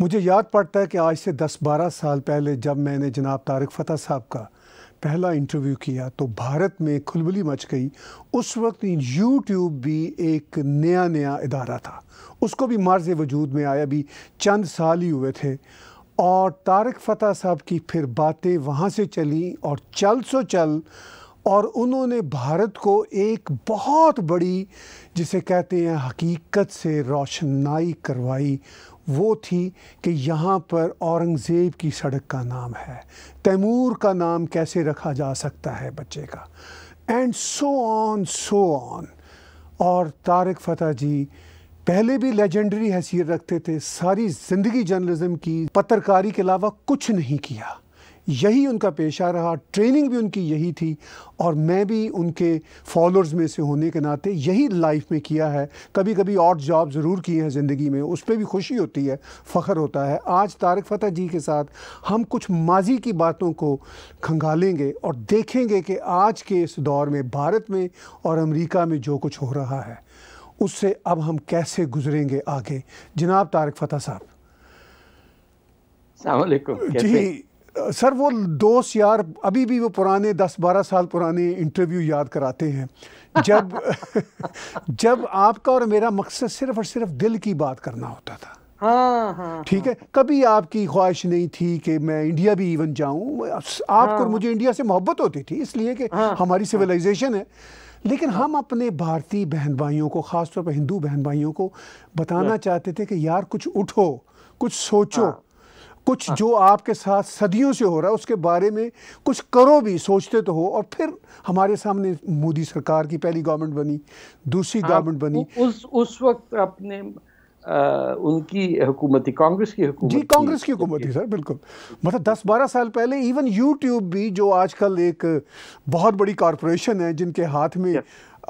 मुझे याद पड़ता है कि आज से 10-12 साल पहले जब मैंने जनाब तारक फ़तेह साहब का पहला इंटरव्यू किया तो भारत में खुलबली मच गई। उस वक्त यूट्यूब भी एक नया नया इदारा था। उसको भी मर्ज वजूद में आया भी चंद साल ही हुए थे। और तारक फ़तेह साहब की फिर बातें वहाँ से चली और चल सो चल, और उन्होंने भारत को एक बहुत बड़ी, जिसे कहते हैं, हकीकत से रोशनाई करवाई। वो थी कि यहाँ पर औरंगज़ेब की सड़क का नाम है। तैमूर का नाम कैसे रखा जा सकता है बच्चे का? And so on so on और तारक फ़तेह जी, पहले भी लेजेंडरी हैसियत रखते थे, सारी ज़िंदगी जर्नलिज़म की पत्रकारी के अलावा कुछ नहीं किया। यही उनका पेशा रहा ट्रेनिंग भी उनकी यही थी और मैं भी उनके फॉलोअर्स में से होने के नाते यही लाइफ में किया है। कभी कभी और जॉब ज़रूर किए हैं ज़िंदगी में उस पर भी खुशी होती है फ़ख्र होता है। आज तारक फ़तेह जी के साथ हम कुछ माजी की बातों को खंगालेंगे और देखेंगे कि आज के इस दौर में भारत में और अमरीका में जो कुछ हो रहा है उससे अब हम कैसे गुजरेंगे आगे। जनाब तारक फ़तेह साहब। जी सर वो दोस्त यार अभी भी वो पुराने दस बारह साल पुराने इंटरव्यू याद कराते हैं। जब जब आपका और मेरा मकसद सिर्फ़ और सिर्फ़ दिल की बात करना होता था। हाँ, हाँ, ठीक है? कभी आपकी ख्वाहिश नहीं थी कि मैं इंडिया भी इवन जाऊँ। आपको हाँ, मुझे इंडिया से मोहब्बत होती थी इसलिए कि हाँ, हमारी सिविलाइजेशन है। लेकिन हम अपने भारतीय बहन भाइयों को ख़ासतौर पर हिंदू बहन भाइयों को बताना चाहते थे कि यार कुछ उठो कुछ सोचो। हाँ। कुछ हाँ। जो आपके साथ सदियों से हो रहा है उसके बारे में कुछ करो भी सोचते तो हो और फिर हमारे सामने मोदी सरकार की पहली गवर्नमेंट बनी दूसरी गवर्नमेंट बनी। उस उस वक्त अपने आ, उनकी हुकूमत थी कांग्रेस की हुकूमत जी कांग्रेस की हुकूमत थी सर बिल्कुल। मतलब दस बारह साल पहले इवन यूट्यूब भी जो आजकल एक बहुत बड़ी कॉरपोरेशन है जिनके हाथ में हाँ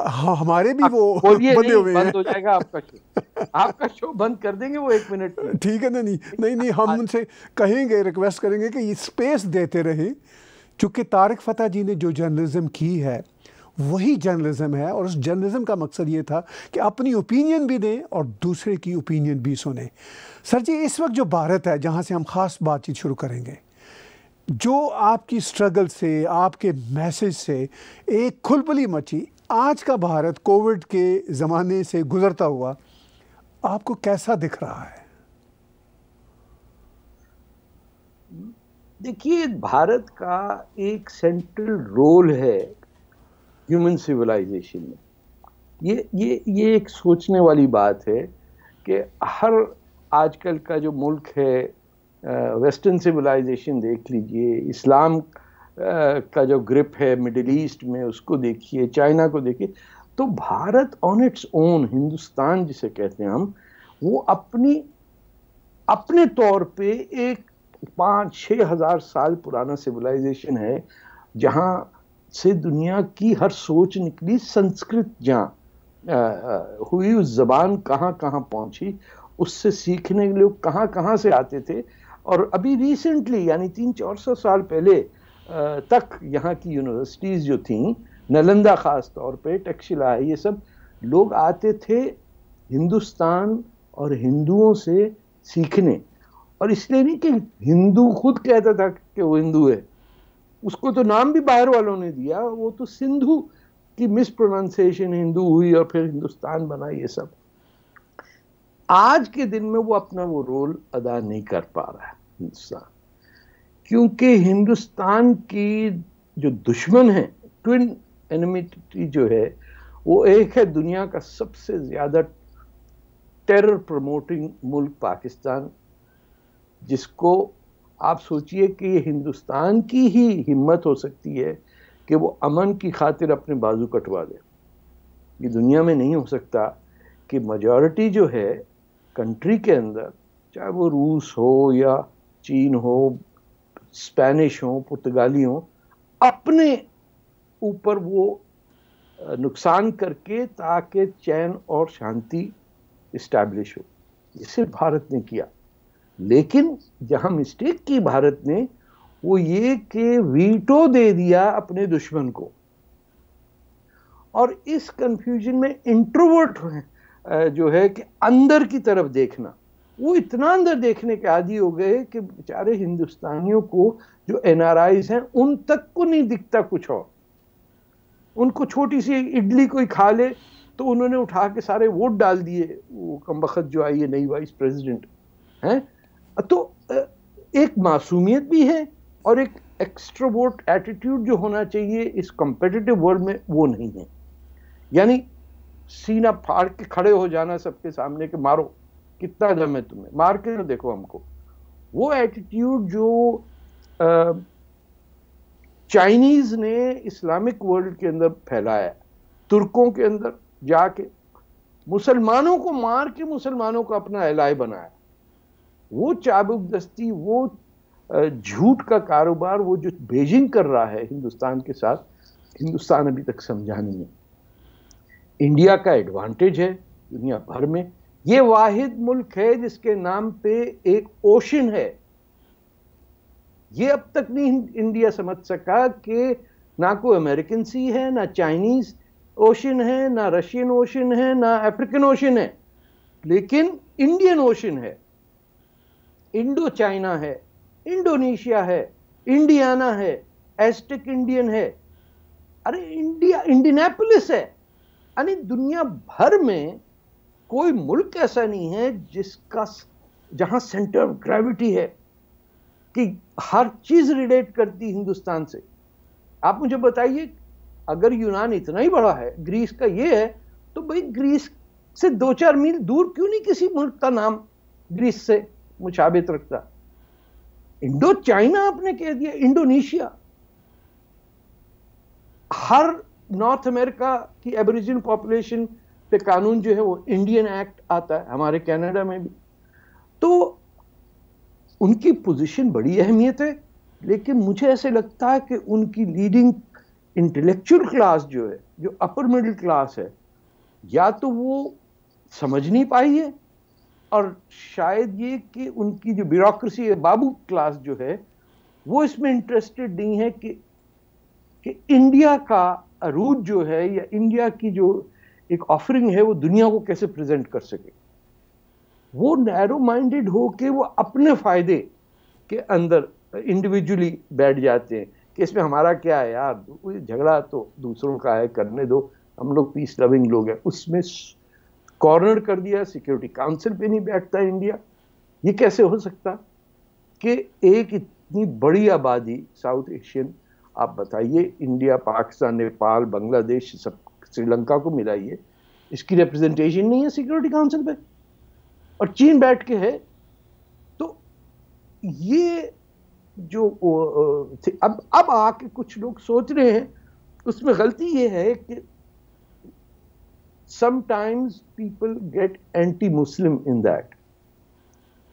हमारे भी वो हुए हैं बंद हो जाएगा आपका शो आपका शो बंद कर देंगे वो एक मिनट ठीक है ना नहीं नहीं नहीं हम उनसे कहेंगे रिक्वेस्ट करेंगे कि ये स्पेस देते रहें क्योंकि तारक फ़तेह जी ने जो जर्नलिज्म की है वही जर्नलिज्म है और उस जर्नलिज्म का मकसद ये था कि अपनी ओपिनियन भी दें और दूसरे की ओपिनियन भी सुने। सर जी इस वक्त जो भारत है जहाँ से हम ख़ास बातचीत शुरू करेंगे जो आपकी स्ट्रगल से आपके मैसेज से एक खुलबली मची आज का भारत कोविड के ज़माने से गुजरता हुआ आपको कैसा दिख रहा है? देखिए, भारत का एक सेंट्रल रोल है ह्यूमन सिविलाइजेशन में। ये ये ये एक सोचने वाली बात है कि हर आजकल का जो मुल्क है वेस्टर्न सिविलाइजेशन देख लीजिए, इस्लाम का जो ग्रिप है मिडिल ईस्ट में, उसको देखिए, चाइना को देखिए तो Bharat on its own Hindustan जिसे कहते हैं हम, वो अपनी, अपने तौर पे एक पाँच छः हज़ार साल पुराना सिविलाइजेशन है, जहाँ से दुनिया की हर सोच निकली, संस्कृत जहाँ हुई, उस जबान कहाँ कहाँ पहुँची, उससे सीखने के लोग कहाँ कहाँ से आते थे, और अभी रिसेंटली यानी तीन चार सौ साल पहले तक यहाँ की यूनिवर्सिटीज़ जो थी, नालंदा ख़ास तौर पे टक्शिला ये सब लोग आते थे हिंदुस्तान और हिंदुओं से सीखने। और इसलिए नहीं कि हिंदू खुद कहता था कि वो हिंदू है। उसको तो नाम भी बाहर वालों ने दिया, वो तो सिंधु की मिस प्रोनाउंसिएशन हिंदू हुई और फिर हिंदुस्तान बना, ये सब। आज के दिन में वो अपना वो रोल अदा नहीं कर पा रहा है हिंदुस्तान। क्योंकि हिंदुस्तान की जो दुश्मन है ट्विन एनिमिटी जो है, वो एक है दुनिया का सबसे ज़्यादा टेरर प्रमोटिंग मुल्क पाकिस्तान, जिसको आप सोचिए कि ये हिंदुस्तान की ही हिम्मत हो सकती है कि वो अमन की खातिर अपने बाजू कटवा दे। ये दुनिया में नहीं हो सकता कि मजॉरिटी जो है कंट्री के अंदर, चाहे वो रूस हो या चीन हो स्पेनिश हो, पुर्तगाली हो, अपने ऊपर वो नुकसान करके ताकि चैन और शांति इस्टेब्लिश हो। ये सिर्फ़ भारत ने किया। लेकिन जहाँ मिस्टेक की भारत ने, वो ये कि वीटो दे दिया अपने दुश्मन को। और इस कंफ्यूजन में इंट्रोवर्ट जो है कि अंदर की तरफ़ देखना। वो इतना अंदर देखने के आदि हो गए कि बेचारे हिंदुस्तानियों को जो एन हैं, उन तक को नहीं दिखता कुछ और। उनको छोटी सी इडली कोई खा ले तो उन्होंने उठा के सारे वोट डाल दिए, वो कम वक्त जो आई है, नई वाइस प्रेसिडेंट, है? तो एक मासूमियत भी है और एक एक्स्ट्रोवोट एटीट्यूड जो होना चाहिए इस कॉम्पिटिटिव वर्ल्ड में, वो नहीं है। यानी सीना फाड़ के खड़े हो जाना सबके सामने के मारो। कितना दम है तुम्हें? मार के ना देखो हमको। वो एटीट्यूड जो चाइनीज़ ने इस्लामिक वर्ल्ड के अंदर फैलाया तुर्कों के अंदर जाके, मुसलमानों को मार के मुसलमानों को अपना एलाय बनाया वो चाबुक दस्ती वो झूठ का कारोबार, वो जो बेजिंग कर रहा है हिंदुस्तान के साथ, हिंदुस्तान अभी तक समझा नहीं है। इंडिया का एडवांटेज है दुनिया भर में। ये वाहिद मुल्क है जिसके नाम पे एक ओशन है। ये अब तक नहीं इंडिया समझ सका कि ना कोई अमेरिकन सी है, ना चाइनीज़ ओशन है, ना रशियन ओशन है, ना अफ्रीकन ओशन है। लेकिन इंडियन ओशन है। इंडो चाइना है, इंडोनेशिया है, इंडियाना है, एस्टिक इंडियन है। अरे इंडिया, इंडियानापोलिस है। यानी दुनिया भर में कोई मुल्क ऐसा नहीं है जिसका जहाँ सेंटर ऑफ़ ग्रेविटी है, कि हर चीज़ रिलेट करती हिंदुस्तान से। आप मुझे बताइए, अगर यूनान इतना ही बड़ा है, ग्रीस का ये है तो भाई ग्रीस से दो चार मील दूर क्यों नहीं किसी मुल्क का नाम ग्रीस से मुशाबित रखता? इंडो चाइना आपने कह दिया, इंडोनेशिया। हर नॉर्थ अमेरिका की एबोरिजिन पॉपुलेशन पे कानून जो है वो इंडियन एक्ट आता है, हमारे कनाडा में भी। तो उनकी पोजीशन बड़ी अहमियत है, लेकिन मुझे ऐसे लगता है कि उनकी लीडिंग इंटेलेक्चुअल क्लास जो है, जो अपर मिडिल क्लास है, या तो वो समझ नहीं पाई है, और शायद ये कि उनकी जो ब्यूरोक्रेसी है, बाबू क्लास जो है, वो इसमें इंटरेस्टेड नहीं है कि कि इंडिया का अरूज जो है, या इंडिया की जो एक ऑफरिंग है वो दुनिया को कैसे प्रेजेंट कर सके। वो नैरो माइंडेड हो के वो अपने फ़ायदे के अंदर इंडिविजुअली बैठ जाते हैं कि इसमें हमारा क्या है यार झगड़ा तो दूसरों का है, करने दो। हम लोग पीस लविंग लोग हैं। उसमें कॉर्नर कर दिया सिक्योरिटी काउंसिल पे नहीं बैठता इंडिया ये कैसे हो सकता कि एक इतनी बड़ी आबादी साउथ एशियन आप बताइए इंडिया पाकिस्तान नेपाल बांग्लादेश सब श्रीलंका को मिलाइए इसकी रिप्रेजेंटेशन नहीं है सिक्योरिटी काउंसिल पे। और चीन बैठ के है। तो ये जो अब अब आके कुछ लोग सोच रहे हैं। उसमें गलती ये है कि sometimes people get anti Muslim in that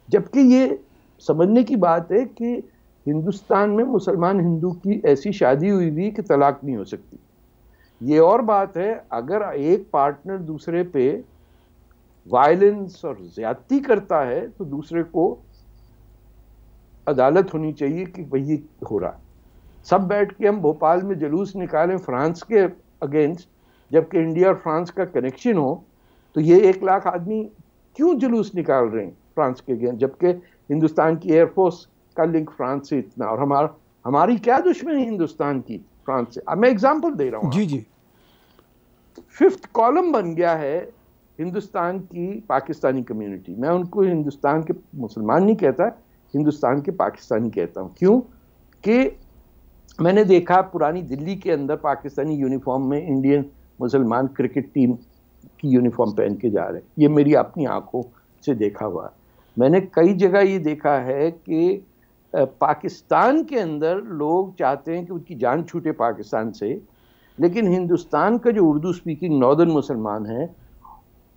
जबकि ये समझने की बात है कि हिंदुस्तान में मुसलमान हिंदू की ऐसी शादी हुई हुई कि तलाक नहीं हो सकती। ये और बात है, अगर एक पार्टनर दूसरे पे वायलेंस और ज्यादती करता है तो दूसरे को अदालत होनी चाहिए कि वही हो रहा सब बैठ के हम भोपाल में जुलूस निकालें फ्रांस के अगेंस्ट जबकि इंडिया और फ्रांस का कनेक्शन हो तो ये एक लाख आदमी क्यों जुलूस निकाल रहे हैं फ्रांस के अगेंस्ट जबकि हिंदुस्तान की एयरफोर्स का लिंक फ्रांस से इतना, और हमारा, हमारी क्या दुश्मनी हिंदुस्तान की? फ्रांस से। अब मैं एग्ज़ाम्पल दे रहा हूँ जी जी। फिफ्थ कॉलम बन गया है हिंदुस्तान की पाकिस्तानी कम्युनिटी मैं उनको हिंदुस्तान के मुसलमान नहीं कहता हिंदुस्तान के पाकिस्तानी कहता हूँ। क्यों? कि मैंने देखा पुरानी दिल्ली के अंदर पाकिस्तानी यूनिफॉर्म में इंडियन मुसलमान क्रिकेट टीम की यूनिफॉर्म पहन के जा रहे हैं। ये मेरी अपनी आँखों से देखा हुआ मैंने कई जगह ये देखा है कि पाकिस्तान के अंदर लोग चाहते हैं कि उनकी जान छूटे पाकिस्तान से लेकिन हिंदुस्तान का जो उर्दू स्पीकिंग नॉर्दर्न मुसलमान है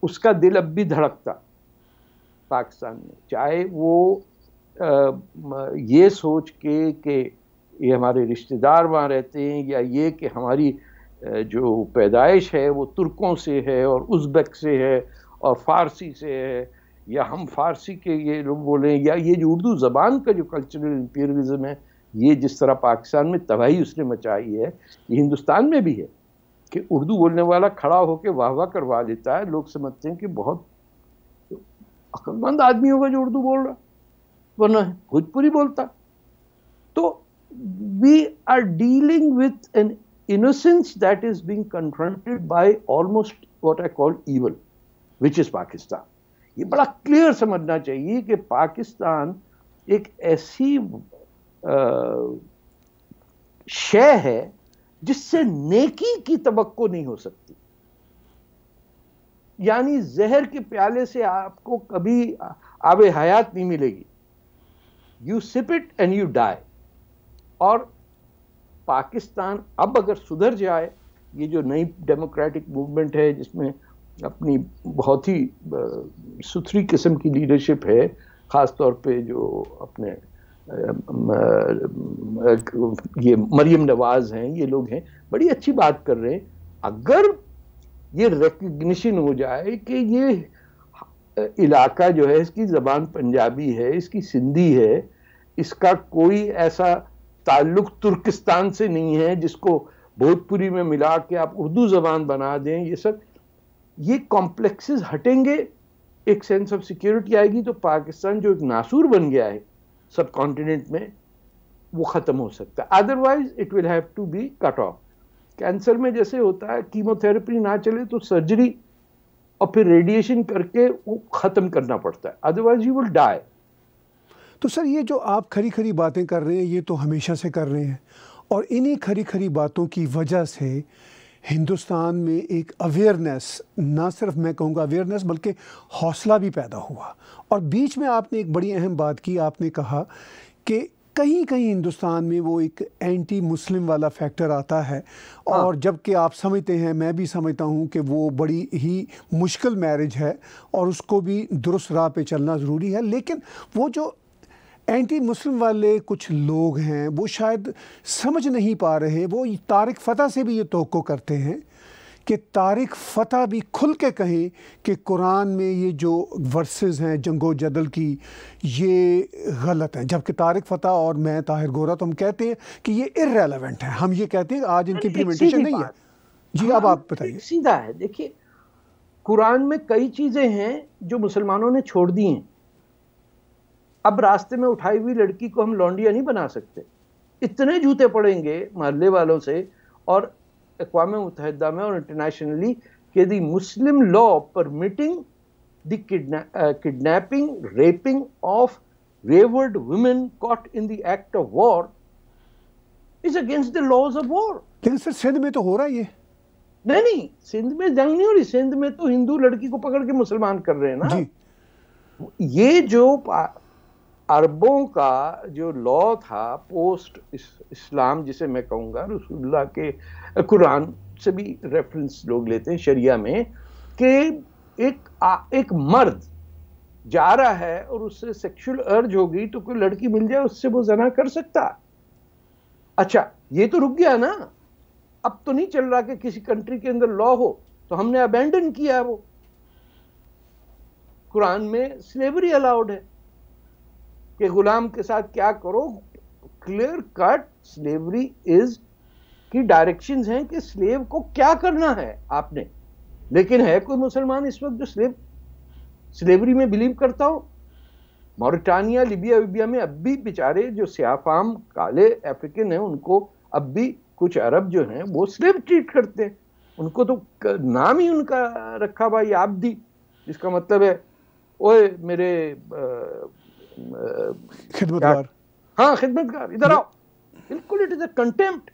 उसका दिल अब भी धड़कता पाकिस्तान में। चाहे वो आ, ये सोच के कि ये हमारे रिश्तेदार वहाँ रहते हैं या ये कि हमारी जो पैदाइश है वो तुर्कों से है और उज़्बेक से है और फ़ारसी से है या हम फ़ारसी के ये लोग बोलें या ये जो उर्दू ज़बान का जो कल्चरल इंपीरियलिज्म है ये जिस तरह पाकिस्तान में तबाही उसने मचाई है ये हिंदुस्तान में भी है कि उर्दू बोलने वाला खड़ा होकर वाह वाह करवा लेता है लोग समझते हैं कि बहुत अक्लमंद आदमी होगा जो उर्दू बोल रहा वरना भोजपुरी बोलता तो we are dealing with an innocence that is being confronted by almost what I call evil, which is Pakistan. ये बड़ा क्लियर समझना चाहिए कि पाकिस्तान एक ऐसी शय है जिससे नेकी की तवक्को नहीं हो सकती। यानी जहर के प्याले से आपको कभी आबे हयात नहीं मिलेगी। You sip it and you die और पाकिस्तान अब अगर सुधर जाए, ये जो नई डेमोक्रेटिक मूवमेंट है जिसमें अपनी बहुत ही सुथरी किस्म की लीडरशिप है ख़ास तौर पे जो अपने ये मरियम नवाज़ हैं, ये लोग हैं, बड़ी अच्छी बात कर रहे हैं। अगर ये रिकग्निशन हो जाए कि ये इलाका जो है, इसकी ज़बान पंजाबी है, इसकी सिंधी है, इसका कोई ऐसा ताल्लुक तुर्किस्तान से नहीं है, जिसको भोजपुरी में मिला के आप उर्दू जबान बना दें, ये सब ये कॉम्प्लेक्सेस हटेंगे, एक सेंस ऑफ़ सिक्योरिटी आएगी तो पाकिस्तान जो एक नासूर बन गया है सब कॉन्टिनेंट में, वो ख़त्म हो सकता है। Otherwise it will have to be cut off cancer में जैसे होता है कीमोथेरेपी ना चले तो सर्जरी और फिर रेडिएशन करके वो ख़त्म करना पड़ता है। अदरवाइज़ यू विल डाई तो सर, ये जो आप खरी खरी बातें कर रहे हैं, ये तो हमेशा से कर रहे हैं। और इन्हीं खरी खरी बातों की वजह से हिंदुस्तान में एक अवेयरनेस ना सिर्फ़ मैं कहूँगा अवेयरनेस बल्कि हौसला भी पैदा हुआ। और बीच में आपने एक बड़ी अहम बात की आपने कहा कि कहीं कहीं हिंदुस्तान में वो एक एंटी मुस्लिम वाला फैक्टर आता है। हाँ। और जबकि आप समझते हैं मैं भी समझता हूँ कि वो बड़ी ही मुश्किल मैरिज है और उसको भी दुरुस्त राह पे चलना ज़रूरी है। लेकिन वो जो एंटी मुस्लिम वाले कुछ लोग हैं वो शायद समझ नहीं पा रहे वो तारिक फ़तह से भी ये तो करते हैं कि तारिक फ़तह भी खुल के कहें कि कुरान में ये जो वर्सेस हैं जंगो जदल की ये गलत हैं। जबकि तारिक फ़तह और मैं ताहिर गोरा तो हम कहते हैं कि ये इरेलीवेंट है। हम ये कहते हैं आज इनकी इम्प्लीमेंटेशन नहीं है। जी अब आप बताइए। सीधा है। देखिए कुरान में कई चीज़ें हैं जो मुसलमानों ने छोड़ दी हैं। अब रास्ते में उठाई हुई लड़की को हम लौंडिया नहीं बना सकते। इतने जूते पड़ेंगे मोहल्ले वालों से और अकवा मुतहदा में और इंटरनेशनली कि the Muslim law permitting the kidnapping raping of wayward women caught in the act of war is against the laws of war. लेकिन सर सिंध में तो हो रहा है ये। नहीं नहीं सिंध में जंग नहीं हो रही। सिंध में तो हिंदू लड़की को पकड़ के मुसलमान कर रहे हैं ना। ये जो अरबों का जो लॉ था पोस्ट इस, इस्लाम जिसे मैं कहूँगा रसुल्ला के कुरान से भी रेफरेंस लोग लेते हैं शरिया में कि एक आ, एक मर्द जा रहा है और उससे सेक्सुअल अर्ज़ हो गई तो कोई लड़की मिल जाए उससे वो जना कर सकता। अच्छा ये तो रुक गया ना। अब तो नहीं चल रहा कि किसी कंट्री के अंदर लॉ हो तो हमने अबेंडन किया है वो। कुरान में स्लेवरी अलाउड है। कि गुलाम के साथ क्या करो? क्लियर कट स्लेवरी इज़ की डायरेक्शंस हैं कि स्लेव को क्या करना है आपने। लेकिन है कोई मुसलमान इस वक्त जो स्लेव स्लेवरी में बिलीव करता हो? मॉरिटानिया, लिबिया, विबिया में अब भी बेचारे जो सियाफाम, काले अफ्रीकन हैं, उनको अब भी कुछ अरब जो हैं, वो स्लेव ट्रीट करते हैं। उनको तो नाम ही उनका रखा भाई आप आबदी जिसका मतलब है, ओए मेरे खिदमतगार। हाँ खिदमतगार इधर आओ। बिल्कुल इट इज़ अ कंटेम्प्ट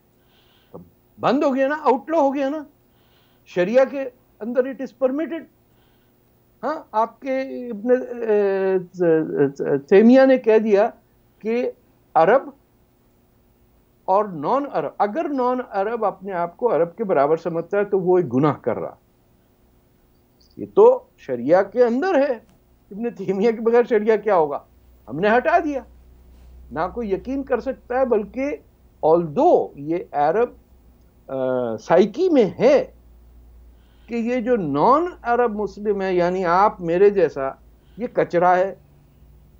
बंद हो गया ना आउटलो हो गया ना। शरिया के अंदर इट इज़ परमिटेड हाँ आपके इब्ने तेमिया ने कह दिया कि अरब और नॉन अरब अगर नॉन अरब अपने आप को अरब के बराबर समझता है तो वो एक गुनाह कर रहा। ये तो शरिया के अंदर है। इब्ने तेमिया के बगैर शरिया क्या होगा? हमने हटा दिया। ना कोई यकीन कर सकता है, बल्कि ऑल दो ये अरब साइकी में है कि ये जो नॉन अरब मुस्लिम है, यानी आप मेरे जैसा, ये कचरा है।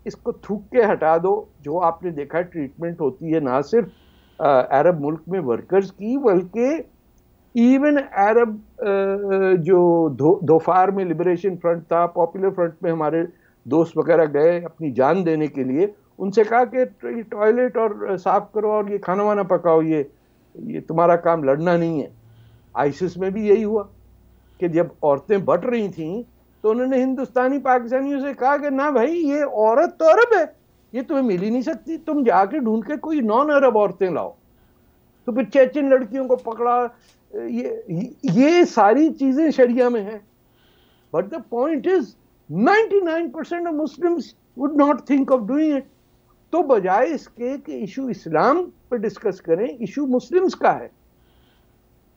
इसको थूक के हटा दो। जो आपने देखा ट्रीटमेंट होती है ना सिर्फ़ अरब मुल्क में वर्कर्स की, बल्कि इवन अरब जो दोफार में लिबरेशन फ्रंट था पॉपुलर फ्रंट में हमारे दोस्त वगैरह गए अपनी जान देने के लिए, उनसे कहा कि टॉयलेट और साफ़ करो और ये खाना वाना पकाओ, ये ये तुम्हारा काम लड़ना नहीं है। आइसिस में भी यही हुआ कि जब औरतें बट रही थीं तो उन्होंने हिंदुस्तानी पाकिस्तानियों से कहा कि, ना भाई, ये औरत तो अरब है, ये तुम्हें मिल ही नहीं सकती, तुम जाके ढूंढ के कोई नॉन अरब औरतें लाओ। तो फिर चेचिन लड़कियों को पकड़ा, ये ये सारी चीज़ें शरिया में है। But the point is 99 percent of Muslims would not think of doing it तो बजाय इसके कि इशू इस्लाम पर डिस्कस करें इशू मुस्लिम्स का है।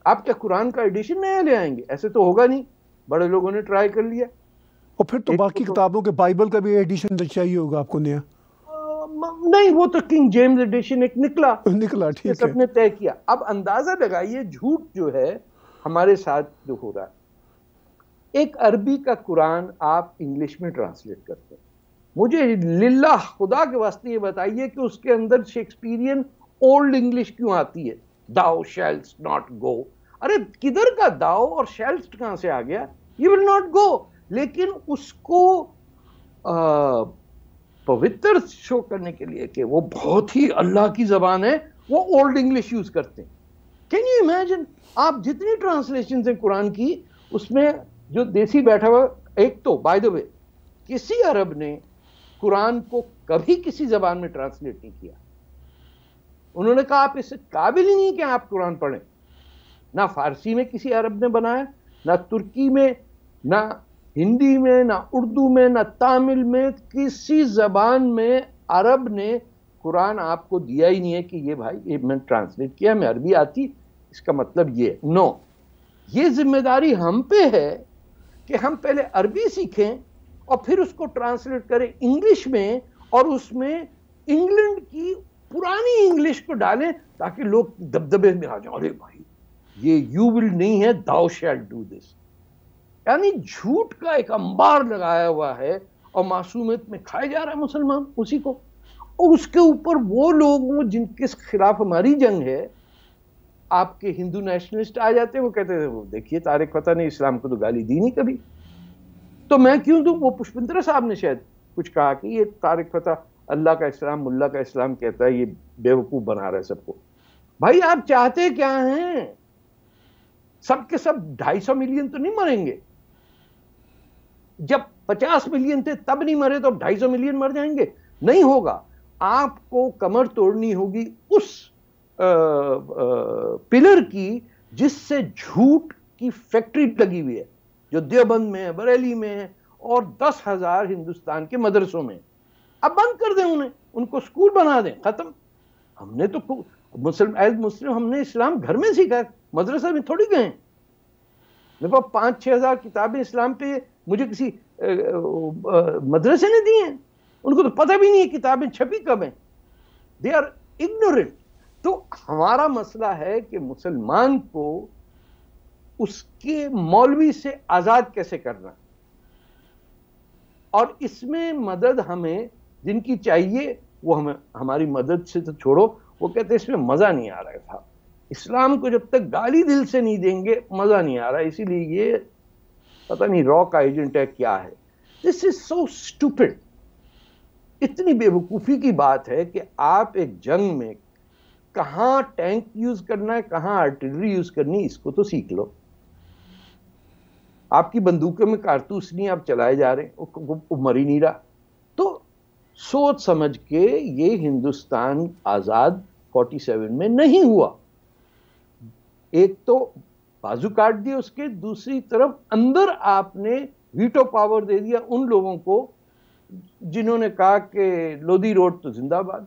आप क्या कुरान का एडिशन नया ले आएँगे? ऐसे तो होगा नहीं। बड़े लोगों ने ट्राई कर लिया। और फिर तो बाकी तो, किताबों के बाइबल का भी एडिशन चाहिए होगा आपको नया। नहीं वो तो किंग जेम्स एडिशन एक निकला। निकला ठीक है। सबने तय किया। अब अंदाज़ा लगाइए झूठ जो है हमारे साथ जो हो रहा है। एक अरबी का कुरान आप इंग्लिश में ट्रांसलेट करते हैं। मुझे लिल्ला खुदा के वास्ते ये बताइए कि उसके अंदर शेक्सपीरियन ओल्ड इंग्लिश क्यों आती है? दाओ शेल्स नॉट गो अरे, किधर का दाओ और शेल्स कहाँ से आ गया? यू विल नॉट गो लेकिन उसको पवित्र शो करने के लिए कि वो बहुत ही अल्लाह की जबान है, वो ओल्ड इंग्लिश यूज़ करते हैं। कैन यू इमेजिन आप जितनी ट्रांसलेशन है कुरान की, उसमें जो देसी बैठा हुआ, एक तो बाय द वे किसी अरब ने कुरान को कभी किसी जबान में ट्रांसलेट नहीं किया। उन्होंने कहा, आप इससे काबिल ही नहीं कि आप कुरान पढ़ें। ना फारसी में किसी अरब ने बनाया, ना तुर्की में, ना हिंदी में, ना उर्दू में, ना तामिल में, किसी जबान में अरब ने कुरान आपको दिया ही नहीं है कि ये भाई, ये मैंने ट्रांसलेट किया, मैं अरबी आती, इसका मतलब ये। नो ये ज़िम्मेदारी हम पे है कि हम पहले अरबी सीखें और फिर उसको ट्रांसलेट करें इंग्लिश में और उसमें इंग्लैंड की पुरानी इंग्लिश को डालें ताकि लोग दबदबे में आ जाए। अरे भाई, ये यू विल नहीं है दाउ शैल डू दिस यानी झूठ का एक अंबार लगाया हुआ है और मासूमियत में खाए जा रहा है मुसलमान उसी को। और उसके ऊपर वो लोग जिनके खिलाफ हमारी जंग है आपके हिंदू नेशनलिस्ट आ जाते वो कहते थे वो देखिए, तारिक फतेह ने इस्लाम को तो गाली दी नहीं कभी। तो मैं क्यों दूँ? वो पुष्पिंद्र साहब ने शायद कुछ कहा कि ये तारिक फतेह अल्लाह का इस्लाम, मुल्ला का इस्लाम कहता है, ये बेवकूफ़ बना रहा है सबको। भाई, आप चाहते क्या हैं? सबके सब ढाई सौ मिलियन तो नहीं मरेंगे। जब पचास मिलियन थे, तब नहीं मरे तो अब ढाई सौ मिलियन मर जाएँगे। नहीं होगा। आपको कमर तोड़नी होगी उस पिलर की, जिससे झूठ की फैक्ट्री लगी हुई है, जो देवबंद में है, बरेली में है, और दस हज़ार हिंदुस्तान के मदरसों में अब बंद कर दें उन्हें, उनको स्कूल बना दें, खत्म। हमने तो मुस्लिम एज मुस्लिम, हमने इस्लाम घर में सीखा मदरसा में थोड़ी गए मेरे पास पाँच, छह हज़ार किताबें इस्लाम पे, मुझे किसी मदरसे ने दी हैं। उनको तो पता भी नहीं है किताबें छपी कब हैं। दे आर इग्नोरेंट तो हमारा मसला है कि मुसलमान को उसके मौलवी से आज़ाद कैसे करना? और इसमें मदद हमें जिनकी चाहिए, वो हमें, हमारी मदद से तो छोड़ो, वो कहते इसमें मज़ा नहीं आ रहा था इस्लाम को जब तक गाली दिल से नहीं देंगे, मज़ा नहीं आ रहा। इसीलिए ये पता नहीं रॉ का एजेंट है, क्या है। दिस इज़ सो स्टूपिड इतनी बेवकूफ़ी की बात है कि आप एक जंग में कहाँ टैंक यूज़ करना है, कहाँ आर्टिलरी यूज़ करनी इसको तो सीख लो। आपकी बंदूकों में कारतूस नहीं, आप चलाए जा रहे वो मर ही नहीं रहा। तो सोच समझ के ये हिंदुस्तान आज़ाद 47 में नहीं हुआ। एक तो बाजू काट दिए उसके, दूसरी तरफ़ अंदर आपने वीटो पावर दे दिया उन लोगों को जिन्होंने कहा कि लोधी रोड तो जिंदाबाद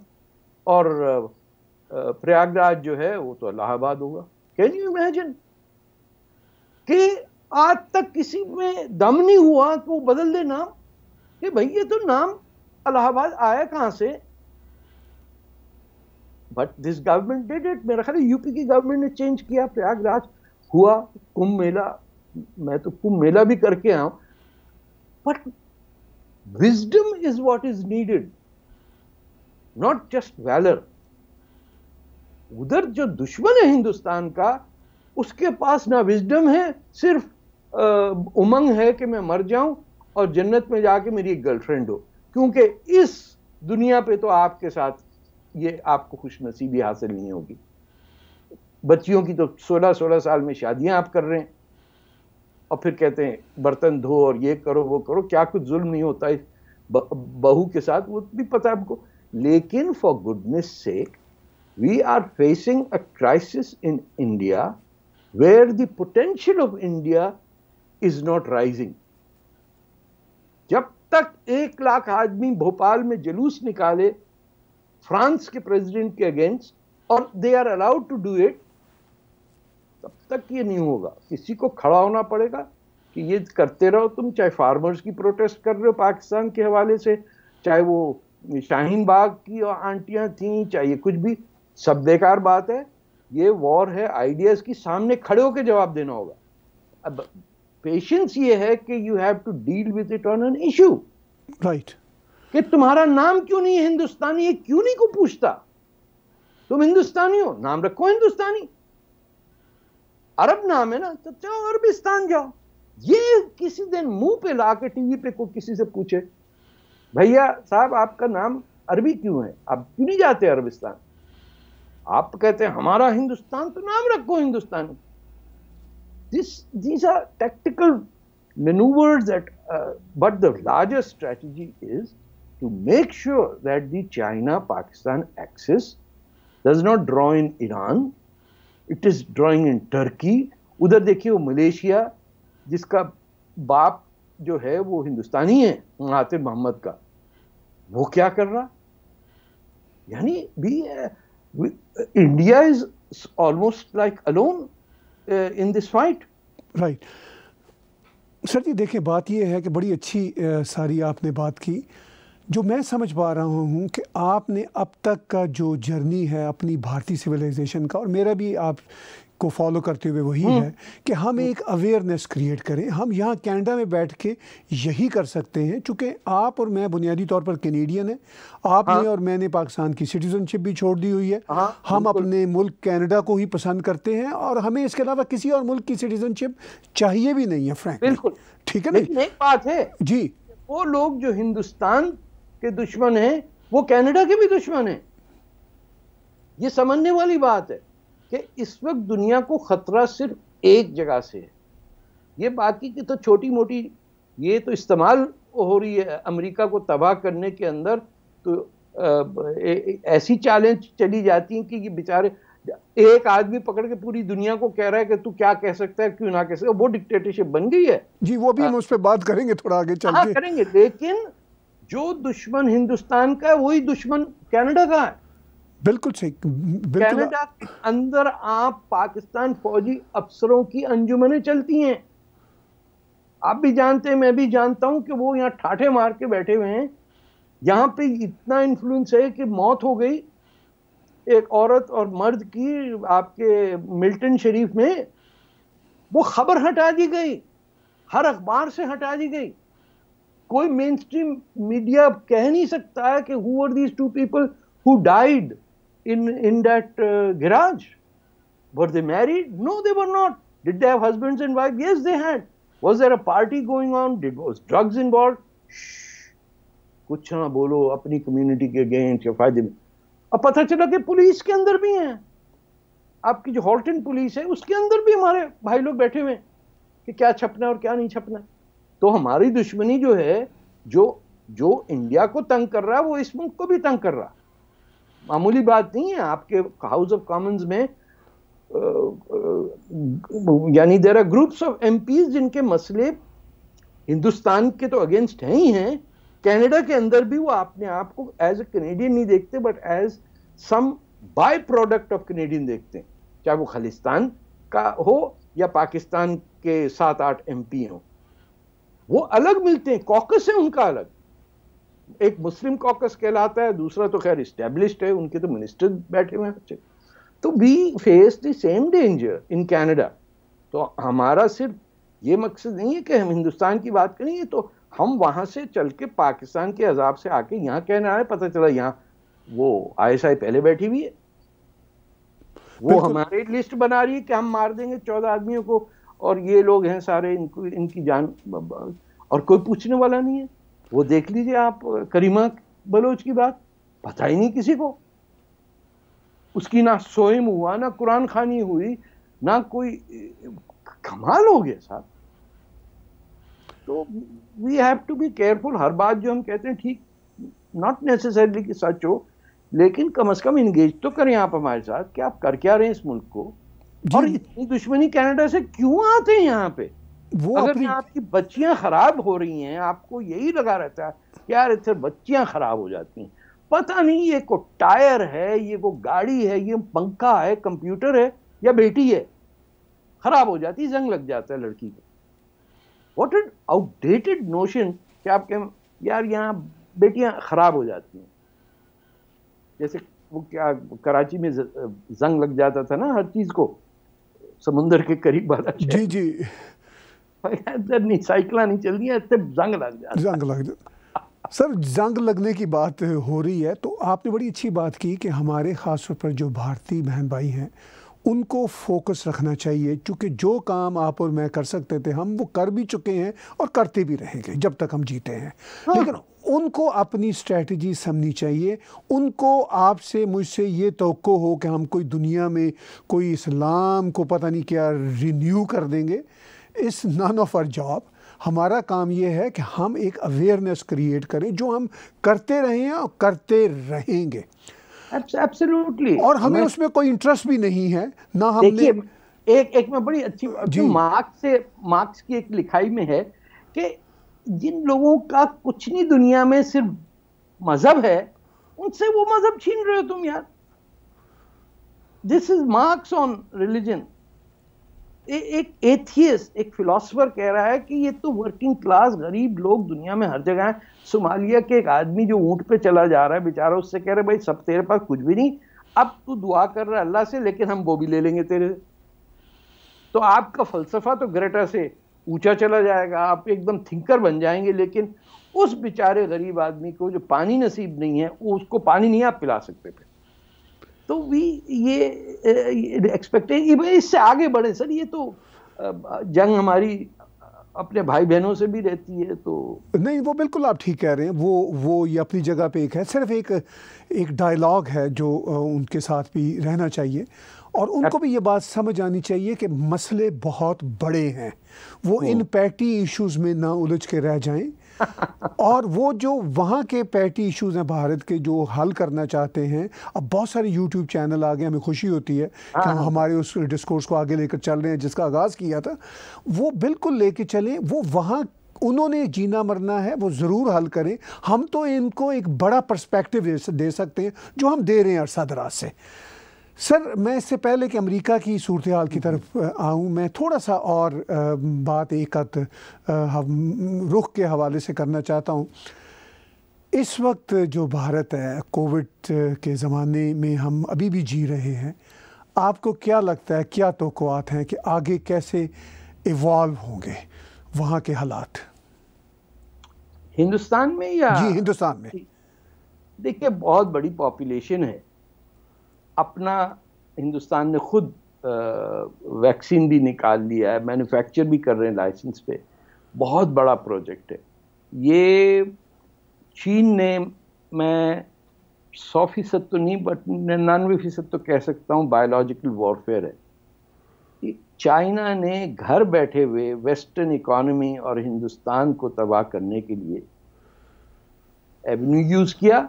और प्रयागराज जो है, वो तो इलाहाबाद होगा। कैन यू इमेजिन कि आज तक किसी में दम नहीं हुआ वो बदल दे नाम। कि भाई, ये तो नाम इलाहाबाद आया कहाँ से? But this government did it मेरा ख्याल यूपी की गवर्नमेंट ने चेंज किया। प्रयागराज हुआ, कुंभ मेला। मैं तो कुंभ मेला भी करके आऊँ but wisdom is what is needed not just valour उधर जो दुश्मन है हिंदुस्तान का, उसके पास ना विजडम है, सिर्फ़ उमंग है कि मैं मर जाऊँ और जन्नत में जाके मेरी एक गर्लफ्रेंड हो। क्योंकि इस दुनिया पे तो आपके साथ ये आपको खुश नसीबी हासिल नहीं होगी। बच्चियों की तो 16-16 साल में शादियाँ आप कर रहे हैं और फिर कहते हैं, बर्तन धो और ये करो, वो करो। क्या कुछ जुल्म नहीं होता है। बहू के साथ वो भी पता है आपको। लेकिन for goodness sake we are facing a crisis in India where the potential of India is not rising जब तक एक लाख आदमी भोपाल में जुलूस निकाले, फ्रांस के प्रेसिडेंट के अगेंस्ट, और they are allowed to do it तब तक ये नहीं होगा। किसी को खड़ा होना पड़ेगा कि ये करते रहो तुम, चाहे फार्मर्स की प्रोटेस्ट कर रहे हो पाकिस्तान के हवाले से, चाहे वो शाहीन बाग की आंटियाँ थी, चाहे कुछ भी। सब बेकार बात है ये वॉर है आइडियाज़ की सामने खड़े होकर जवाब देना होगा। अब पेशेंस ये है कि you have to deal with it on an issue right कि तुम्हारा नाम क्यों नहीं है हिंदुस्तानी ये क्यों नहीं को पूछता? तुम हिंदुस्तानी हो नाम रखो हिंदुस्तानी। अरब नाम है ना तो जाओ अरबिस्तान जाओ। ये किसी दिन मुँह पे ला के टीवी पे को किसी से पूछे भैया साहब आपका नाम अरबी क्यों है? आप क्यों नहीं जाते अरबिस्तान? आप कहते हैं हमारा हिंदुस्तान तो नाम रखो Hindustani. This these are tactical maneuvers that uh, but the larger strategy is to make sure that the china pakistan axis does not draw in iran. It is drawing in Turkey उधर देखिए वो Malaysia जिसका बाप जो है वो हिंदुस्तानी है Mahathir Mohamad का। वो क्या कर रहा? यानी भी is almost like alone uh, in this fight. Right. Sir ji देखें बात यह है कि बड़ी अच्छी आ, सारी आपने बात की जो मैं समझ पा रहा हूँ कि आपने अब तक का जो जर्नी है अपनी भारतीय सिविलाइजेशन का और मेरा भी आप को फॉलो करते हुए वही हम्म। है कि हम एक अवेयरनेस क्रिएट करें। हम यहाँ कैनेडा में बैठ के यही कर सकते हैं चूँकि आप और मैं बुनियादी तौर पर कैनेडियन है। आपने हाँ। और मैंने पाकिस्तान की सिटीजनशिप भी छोड़ दी हुई है। हाँ, हम अपने मुल्क कैनेडा को ही पसंद करते हैं और हमें इसके अलावा किसी और मुल्क की सिटीजनशिप चाहिए भी नहीं है फ्रैंक बिल्कुल। ठीक है ना? एक बात है जी। वो लोग जो हिंदुस्तान के दुश्मन हैं वो कनाडा के भी दुश्मन हैं। ये समझने वाली बात है। कि इस वक्त दुनिया को खतरा सिर्फ़ एक जगह से है। ये बाकी की तो छोटी मोटी ये तो इस्तेमाल हो रही है अमेरिका को तबाह करने के अंदर तो ऐसी चैलेंज चली जाती हैं कि ये बेचारे एक आदमी पकड़ के पूरी दुनिया को कह रहा है कि तू क्या कह सकता है क्यों ना कह सकता वो डिक्टेटरशिप बन गई है। जी वो भी हम उस पर बात करेंगे थोड़ा आगे चल हाँ, करेंगे लेकिन जो दुश्मन हिंदुस्तान का है वही दुश्मन कनाडा का है। बिल्कुल सही कनाडा के अंदर आप पाकिस्तान फौजी अफसरों की अंजुमने चलती हैं। आप भी जानते हैं, मैं भी जानता हूँ कि वो यहाँ ठाठे मार के बैठे हुए हैं। यहाँ पे इतना इन्फ्लुएंस है कि मौत हो गई। एक औरत और मर्द की आपके मिल्टन शरीफ में वो खबर हटा दी गई। हर अखबार से हटा दी गई। कोई मेन स्ट्रीम मीडिया कह नहीं सकता है कि who are these two people who died in in that garage were they married no they were not did they have husbands and wife yes they had was there a party going on did was drugs involve कुछ ना बोलो अपनी community के against या फ़ायदे। में अब पता चला कि पुलिस के अंदर भी हैं। आपकी जो हॉल्टन पुलिस है, उसके अंदर भी हमारे भाई लोग बैठे हुए हैं कि क्या छपना है और क्या नहीं छपना तो हमारी दुश्मनी जो है, जो जो इंडिया को तंग कर रहा है, वो इस मुल्क को भी तंग कर रहा है। मामूली बात नहीं है, आपके हाउस ऑफ़ कॉमन्स में यानी there are groups of MPs जिनके मसले हिंदुस्तान के तो अगेंस्ट हैं ही हैं कनाडा के अंदर भी वो अपने आप को एज ए कनेडियन नहीं देखते but as some byproduct of Canadian देखते हैं। चाहे वो खालिस्तान का हो या पाकिस्तान के सात आठ एमपी हो वो। अलग मिलते हैं कॉकस है उनका अलग। एक मुस्लिम कॉकस कहलाता है दूसरा तो खैर स्टेब्लिश्ड है उनके तो मिनिस्टर बैठे हुए हैं तो we face the same danger in Canada तो हमारा सिर्फ़ ये मकसद नहीं है कि हम हिंदुस्तान की बात करेंगे तो हम वहाँ से चल के पाकिस्तान के अजाब से आके यहाँ कहना है पता चला यहाँ वो आईएसआई पहले बैठी हुई है। वो हमारे लिस्ट बना रही है कि हम मार देंगे चौदह आदमियों को और ये लोग हैं सारे इनको इनकी जान और कोई पूछने वाला नहीं है। वो देख लीजिए आप करीमा बलोच की बात। पता ही नहीं किसी को। उसकी ना सोएम हुआ ना कुरान खानी हुई ना कोई कमाल हो गया साहब। तो we have to be careful हर बात जो हम कहते हैं ठीक नॉट नेसेसरली कि सच हो लेकिन कम अज कम इंगेज तो करें आप हमारे साथ कि आप कर क्या रहे हैं इस मुल्क को। और इतनी दुश्मनी कनाडा से क्यों आते हैं यहाँ पे? वो अगर. आपकी बच्चियाँ खराब हो रही हैं आपको यही लगा रहता है यार इतने बच्चियाँ खराब हो जाती हैं। पता नहीं ये को टायर है ये को गाड़ी है ये पंखा है कंप्यूटर है या बेटी है। खराब हो जाती जंग लग जाता है लड़की को। वॉट एन आउटडेटेड नोशन कि आपके यार यहाँ बेटियाँ खराब हो जाती हैं। जैसे वो क्या कराची में जंग लग जाता था ना हर चीज़ को समुंदर के करीब वाला जी जी। नहीं साइकिल नहीं चल रही है जंग लग जाता जंग लग जाता सर जंग लगने की बात हो रही है तो आपने बड़ी अच्छी बात की कि हमारे ख़ास तौर पर जो भारतीय बहन भाई हैं उनको फोकस रखना चाहिए क्योंकि जो काम आप और मैं कर सकते थे हम वो कर भी चुके हैं और करते भी रहेंगे जब तक हम जीते हैं हाँ। लेकिन उनको अपनी स्ट्रेटजी समझनी चाहिए उनको आपसे मुझसे ये तो हो कि हम कोई दुनिया में कोई इस्लाम को पता नहीं क्या रिन्यू कर देंगे इस नन ऑफ़ आर जॉब हमारा काम ये है कि हम एक अवेयरनेस क्रिएट करें जो हम करते रहे हैं और करते रहेंगे। एब्सोल्युटली और हमें उसमें कोई इंटरेस्ट भी नहीं है ना हमने एक एक में बड़ी अच्छी मार्क्स से मार्क्स की एक लिखाई में है कि जिन लोगों का कुछ नहीं दुनिया में सिर्फ़ मज़हब है उनसे वो मज़हब छीन रहे हो तुम यार। This is Marx on religion एक एथियस एक फिलोसफर कह रहा है कि ये तो वर्किंग क्लास गरीब लोग दुनिया में हर जगह है। सोमालिया के एक आदमी जो ऊँट पे चला जा रहा है बेचारा, उससे कह रहे भाई, सब तेरे पास कुछ भी नहीं। अब तू दुआ कर रहा है अल्लाह से, लेकिन हम वो भी ले लेंगे तेरे तो आपका फलसफा तो ग्रेटा से ऊँचा चला जाएगा। आप एकदम थिंकर बन जाएँगे, लेकिन उस बेचारे गरीब आदमी को जो पानी नसीब नहीं है, उसको पानी नहीं आप पिला सकते थे तो भी ये एक्सपेक्टेशन इससे आगे बढ़े सर ये तो जंग हमारी अपने भाई बहनों से भी रहती है तो नहीं वो बिल्कुल आप ठीक कह रहे हैं। वो वो ये अपनी जगह पे एक है सिर्फ़ एक एक डायलॉग है जो उनके साथ भी रहना चाहिए। और उनको भी ये बात समझ आनी चाहिए कि मसले बहुत बड़े हैं। वो इन पैटी इश्यूज़ में ना उलझ के रह जाएँ। और वो जो वहाँ के पैटी इश्यूज़ हैं भारत के जो हल करना चाहते हैं अब बहुत सारे यूट्यूब चैनल आ गए हमें खुशी होती है कि हम हाँ। हमारे उस डिस्कोर्स को आगे लेकर चल रहे हैं जिसका आगाज़ किया था। वो बिल्कुल लेके चलें वो वहाँ उन्होंने जीना मरना है वो ज़रूर हल करें। हम तो इनको एक बड़ा पर्सपेक्टिव दे सकते हैं जो हम दे रहे हैं अरसा दराज से। सर मैं इससे पहले कि अमेरिका की सूरत हाल की तरफ़ आऊँ मैं थोड़ा सा और बात एक रुख के हवाले से करना चाहता हूँ। इस वक्त जो भारत है कोविड के ज़माने में हम अभी भी जी रहे हैं। आपको क्या लगता है क्या तो हैं कि आगे कैसे इवॉल्व होंगे वहाँ के हालात? हिंदुस्तान में या जी हिंदुस्तान में। देखिए बहुत बड़ी पॉपुलेशन है। अपना हिंदुस्तान ने खुद वैक्सीन भी निकाल लिया है, मैन्युफैक्चर भी कर रहे हैं लाइसेंस पे। बहुत बड़ा प्रोजेक्ट है। ये चीन ने, मैं सौ फ़ीसद तो नहीं, बट निन्यानवे फ़ीसद तो कह सकता हूँ बायोलॉजिकल वॉरफेयर है। चाइना ने घर बैठे हुए वेस्टर्न इकोनॉमी और हिंदुस्तान को तबाह करने के लिए एवेन्यू यूज़ किया।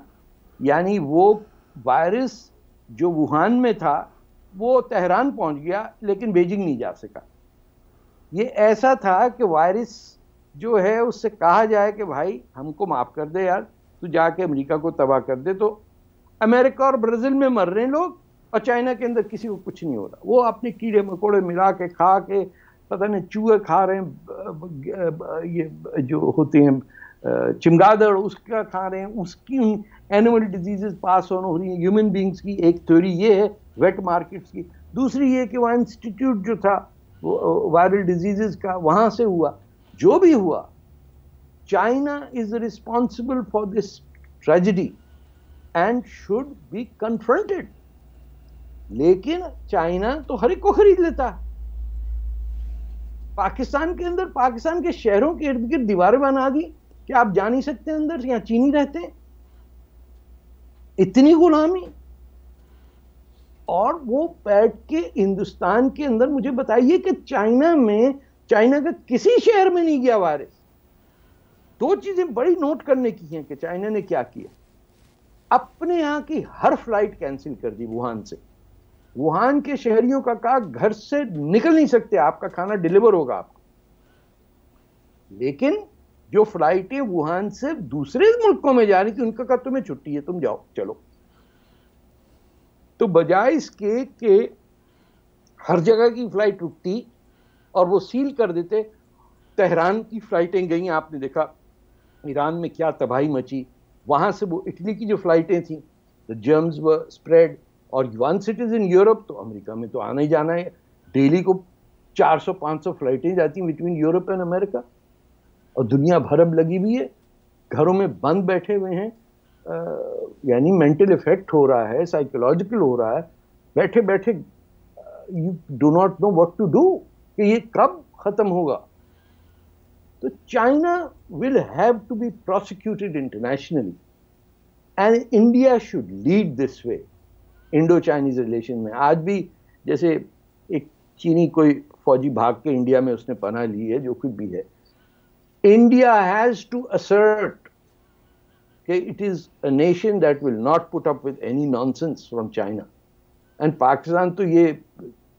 यानी वो वायरस जो वुहान में था, वो तेहरान पहुँच गया, लेकिन बेजिंग नहीं जा सका। ये ऐसा था कि वायरस जो है, उससे कहा जाए कि भाई, हमको माफ़ कर दे यार, तू जाके अमेरिका को तबाह कर दे तो अमेरिका और ब्राज़ील में मर रहे हैं लोग, और चाइना के अंदर किसी को कुछ नहीं हो रहा। वो अपने कीड़े मकोड़े मिला के, खा के, पता नहीं, चूहे खा रहे हैं ये जो होते हैं चिमगादड़ उसका खा रहे हैं, उसकी एनिमल डिजीजेस पास ऑन हो रही हैं। ह्यूमन बींग्स की एक थ्योरी ये है वेट मार्केट्स की। दूसरी ये कि वहाँ इंस्टीट्यूट जो था वायरल डिजीजेस का, वहाँ से हुआ। जो भी हुआ China is responsible for this tragedy and should be confronted लेकिन चाइना तो हर एक को खरीद लेता है। पाकिस्तान के अंदर, पाकिस्तान के शहरों के इर्द गिर्द दीवारें बना दी। कि आप जा नहीं सकते अंदर यहाँ चीनी रहते इतनी गुलामी। और वो बैठ के हिंदुस्तान के अंदर मुझे बताइए कि चाइना में, चाइना का किसी शहर में नहीं गया वायरस? दो चीज़ें बड़ी नोट करने की हैं कि चाइना ने क्या किया। अपने यहाँ की हर फ़्लाइट कैंसिल कर दी वुहान से। वुहान के शहरियों का कहा, घर से निकल नहीं सकते, आपका खाना डिलीवर होगा आपको। लेकिन जो फ्लाइटें वुहान से दूसरे मुल्कों में जा रही थी, उनका कहा, तुम्हें छुट्टी है, तुम जाओ, चलो. तो बजाय इसके कि हर जगह की फ़्लाइट रुकती और वो सील कर देते, तेहरान की फ्लाइटें गई, आपने देखा, ईरान में क्या तबाही मची, वहाँ से वो इटली की जो फ्लाइटें थी द जर्म्स व स्प्रेड और वन सिटीज़ इन यूरोप तो अमेरिका में तो आना ही जाना है, डेली को 400-500 फ्लाइटें जाती हैं बिटवीन यूरोप एंड अमेरिका और दुनिया भर अब लगी हुई है, घरों में बंद बैठे हुए हैं यानी मेंटल इफ़ेक्ट हो रहा है साइकोलॉजिकल हो रहा है, बैठे बैठे you do not know what to do कि ये कब खत्म होगा। तो China will have to be prosecuted internationally and India should lead this way Indo Chinese relation में। आज भी जैसे एक चीनी कोई फौजी भाग के इंडिया में उसने पनाह ली है, जो कुछ भी है इंडिया हैज़ टू असर्ट कि it is a nation that will not put up with any nonsense from China and Pakistan तो ये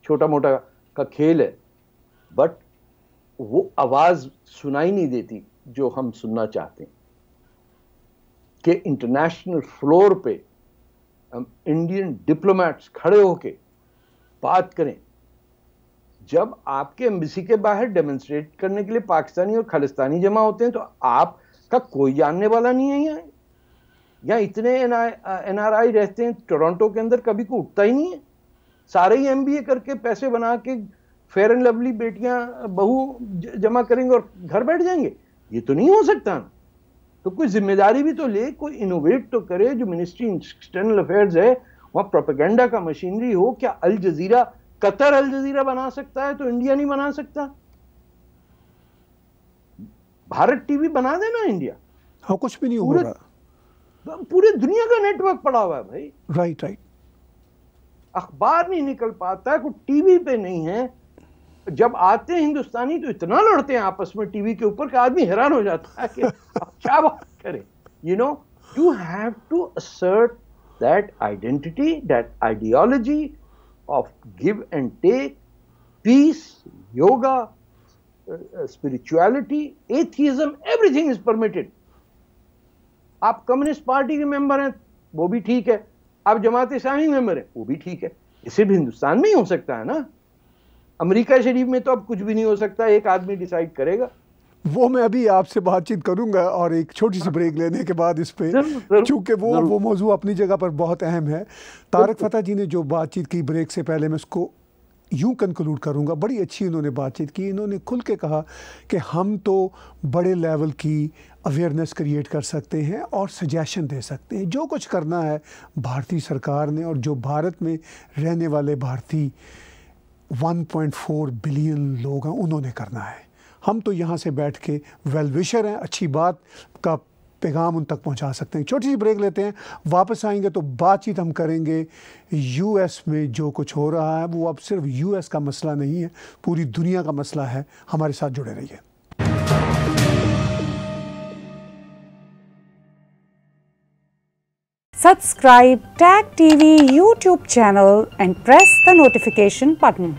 छोटा मोटा का खेल है। बट वो आवाज़ सुनाई नहीं देती जो हम सुनना चाहते हैं। कि इंटरनेशनल फ्लोर पे इंडियन डिप्लोमेट्स खड़े होके बात करें। जब आपके एम्बेसी के बाहर डेमोन्स्ट्रेट करने के लिए पाकिस्तानी और खालिस्तानी जमा होते हैं तो आपका कोई जानने वाला नहीं है यहाँ। यहाँ इतने एन आर आई रहते हैं, टोरंटो के अंदर कभी को उठता ही नहीं है। सारे ही एम बी ए करके पैसे बना के फेयर एंड लवली बेटियाँ, बहू जमा करेंगे और घर बैठ जाएँगे। ये तो नहीं हो सकता। ना तो कोई ज़िम्मेदारी भी तो ले, कोई इनोवेट तो करे, जो मिनिस्ट्री एक्सटर्नल अफेयर्स है, वहाँ प्रोपेगेंडा का मशीनरी हो, क्या अल जजीरा कतर अल जजीरा बना सकता है तो इंडिया नहीं बना सकता। भारत टीवी बना देना इंडिया। हाँ कुछ भी नहीं हो रहा पूरे दुनिया का नेटवर्क पड़ा हुआ है भाई। राइट राइट अखबार नहीं निकल पाता है कोई टीवी पे नहीं है। जब आते हैं हिंदुस्तानी तो इतना लड़ते हैं आपस में टीवी के ऊपर कि आदमी हैरान हो जाता है कि अब क्या बात करें। You know you have to assert that identity that ideology of give and take peace yoga spirituality atheism everything is permitted आप कम्युनिस्ट पार्टी के मेंबर हैं, वो भी ठीक है। आप जमात इस्लामी मेंबर हैं, वो भी ठीक है। इसे भी हिंदुस्तान में ही हो सकता है ना। अमेरिका शरीफ में तो अब कुछ भी नहीं हो सकता, एक आदमी डिसाइड करेगा। वो मैं अभी आपसे बातचीत करूँगा और एक छोटी सी ब्रेक लेने के बाद इस पर चूँकि वो वो मौजू अपनी जगह पर बहुत अहम है। तारक फतेह जी ने जो बातचीत की ब्रेक से पहले मैं उसको यूँ कंक्लूड करूँगा। बड़ी अच्छी इन्होंने बातचीत की। इन्होंने खुल के कहा कि हम तो बड़े लेवल की अवेयरनेस क्रिएट कर सकते हैं और सजेशन दे सकते हैं। जो कुछ करना है भारतीय सरकार ने और जो भारत में रहने वाले भारतीय 1.4 बिलियन लोग हैं उन्होंने करना है। हम तो यहाँ से बैठ के वेल विशर हैं, अच्छी बात का पैगाम उन तक पहुँचा सकते हैं। छोटी सी ब्रेक लेते हैं, वापस आएँगे तो बातचीत हम करेंगे यूएस में जो कुछ हो रहा है। वो अब सिर्फ़ यूएस का मसला नहीं है, पूरी दुनिया का मसला है। हमारे साथ जुड़े रहिए। Subscribe Tag TV YouTube channel and press the notification button.